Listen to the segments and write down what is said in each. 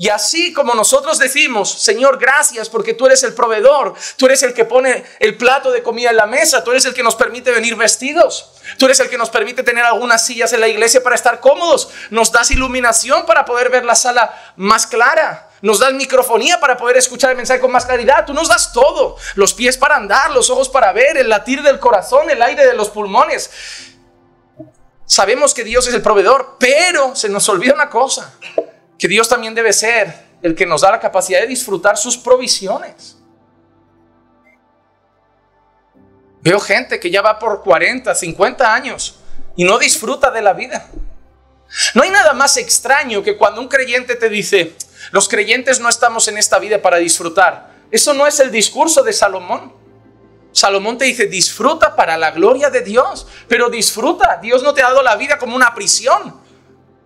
Y así como nosotros decimos, Señor, gracias porque tú eres el proveedor, tú eres el que pone el plato de comida en la mesa, tú eres el que nos permite venir vestidos, tú eres el que nos permite tener algunas sillas en la iglesia para estar cómodos, nos das iluminación para poder ver la sala más clara, nos das microfonía para poder escuchar el mensaje con más claridad, tú nos das todo, los pies para andar, los ojos para ver, el latir del corazón, el aire de los pulmones. Sabemos que Dios es el proveedor, pero se nos olvida una cosa que Dios también debe ser el que nos da la capacidad de disfrutar sus provisiones. Veo gente que ya va por 40, 50 años y no disfruta de la vida. No hay nada más extraño que cuando un creyente te dice, los creyentes no estamos en esta vida para disfrutar. Eso no es el discurso de Salomón. Salomón te dice, disfruta para la gloria de Dios, pero disfruta. Dios no te ha dado la vida como una prisión.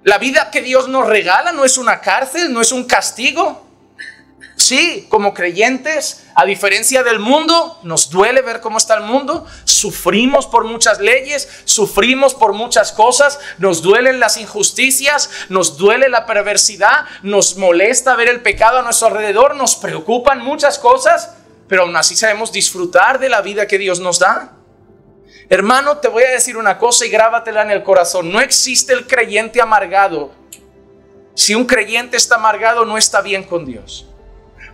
La vida que Dios nos regala no es una cárcel, no es un castigo. Sí, como creyentes, a diferencia del mundo, nos duele ver cómo está el mundo, sufrimos por muchas leyes, sufrimos por muchas cosas, nos duelen las injusticias, nos duele la perversidad, nos molesta ver el pecado a nuestro alrededor, nos preocupan muchas cosas, pero aún así sabemos disfrutar de la vida que Dios nos da. Hermano, te voy a decir una cosa y grábatela en el corazón. No existe el creyente amargado. Si un creyente está amargado, no está bien con Dios.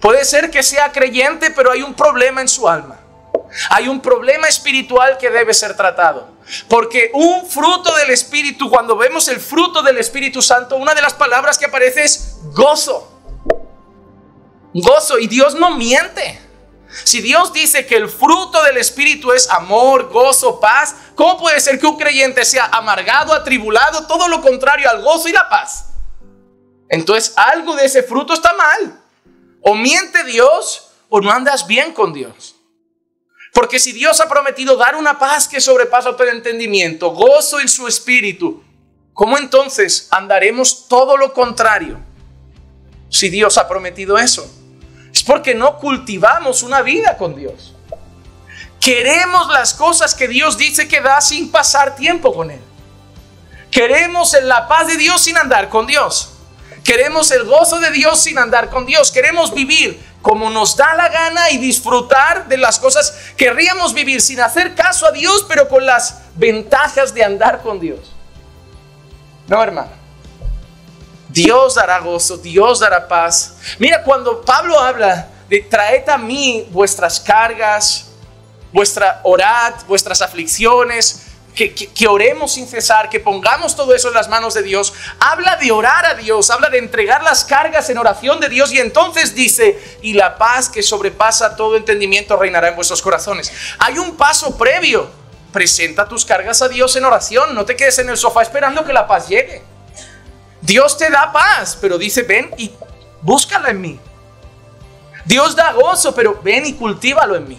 Puede ser que sea creyente, pero hay un problema en su alma. Hay un problema espiritual que debe ser tratado. Porque un fruto del Espíritu, cuando vemos el fruto del Espíritu Santo, una de las palabras que aparece es gozo. Gozo. Y Dios no miente. Si Dios dice que el fruto del Espíritu es amor, gozo, paz, ¿cómo puede ser que un creyente sea amargado, atribulado, todo lo contrario al gozo y la paz? Entonces algo de ese fruto está mal. O miente Dios o no andas bien con Dios. Porque si Dios ha prometido dar una paz que sobrepasa todo entendimiento, gozo en su espíritu, ¿cómo entonces andaremos todo lo contrario? Si Dios ha prometido eso es porque no cultivamos una vida con Dios. Queremos las cosas que Dios dice que da sin pasar tiempo con Él. Queremos la paz de Dios sin andar con Dios. Queremos el gozo de Dios sin andar con Dios. Queremos vivir como nos da la gana y disfrutar de las cosas. Querríamos vivir sin hacer caso a Dios, pero con las ventajas de andar con Dios. No, hermano. Dios dará gozo, Dios dará paz. Mira, cuando Pablo habla de traed a mí vuestras cargas, vuestra orad, vuestras aflicciones, que, que, oremos sin cesar, que pongamos todo eso en las manos de Dios. Habla de orar a Dios, habla de entregar las cargas en oración de Dios y entonces dice, y la paz que sobrepasa todo entendimiento reinará en vuestros corazones. Hay un paso previo. Presenta tus cargas a Dios en oración, no te quedes en el sofá esperando que la paz llegue. Dios te da paz, pero dice, ven y búscala en mí. Dios da gozo, pero ven y cultívalo en mí.